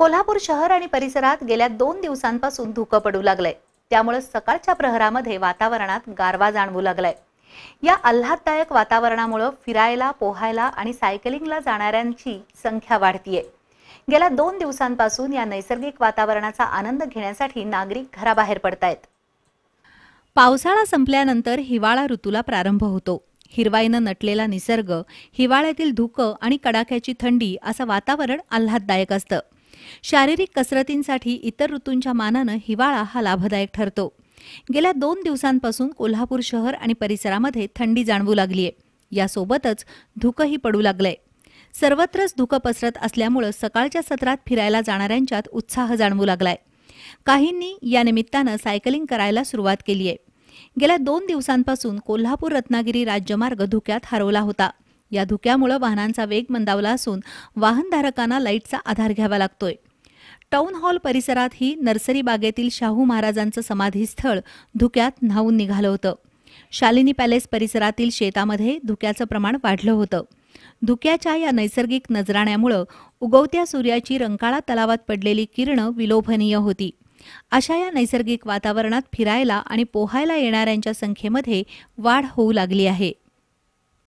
कोल्हापूर शहर आणि परिसरात गेल्या दोन दिवसांपासून धुकं पडू लागलंय. त्यामुळे सकाळच्या प्रहरामध्ये वातावरणात गारवा जाणवू लागलाय. या आल्हाददायक वातावरणामुळं फिरायला पोहायला आणि सायकलिंगला जाणाऱ्यांची संख्या वाढतीये. गेल्या दोन दिवसांपासून या नैसर्गिक वातावरणाचा आनंद घेण्यासाठी नागरिक घराबाहेर पडतायत. पावसाळा संपल्यानंतर हिवाळा ऋतूला प्रारंभ होतो. हिरवाईनं नटलेला निसर्ग हिवाळ्यातील धुकं आणि कडाक्याची थंडी असं वातावरण आल्हाददायक असतं. शारीरिक कसरतींसाठी इतर ऋतूंच्या मानानं हिवाळा हा लाभदायक ठरतो. गेल्या दोन दिवसांपासून कोल्हापूर शहर आणि परिसरामध्ये थंडी जाणवू लागलीय. यासोबतच धुकंही पडू लागलंय. सर्वत्रच धुकं पसरत असल्यामुळं सकाळच्या सत्रात फिरायला जाणाऱ्यांच्यात उत्साह जाणवू लागलाय. काहींनी या निमित्तानं सायकलिंग करायला सुरुवात केली आहे गेल्या दोन दिवसांपासून कोल्हापूर रत्नागिरी राज्यमार्ग धुक्यात हरवला होता. या धुक्यामुळे वाहनांचा वेग मंदावला असून वाहनधारकांना लाईटचा आधार घ्यावा लागतोय. टाऊन हॉल परिसरातही नर्सरी बागेतील शाहू महाराजांचं समाधीस्थळ धुक्यात न्हावून निघालं होतं. शालिनी पॅलेस परिसरातील शेतामध्ये धुक्याचं प्रमाण वाढलं होतं. धुक्याच्या या नैसर्गिक नजराण्यामुळं उगवत्या सूर्याची रंकाळा तलावात पडलेली किरणं विलोभनीय होती. अशा या नैसर्गिक वातावरणात फिरायला आणि पोहायला येणाऱ्यांच्या संख्येमध्ये वाढ होऊ लागली आहे.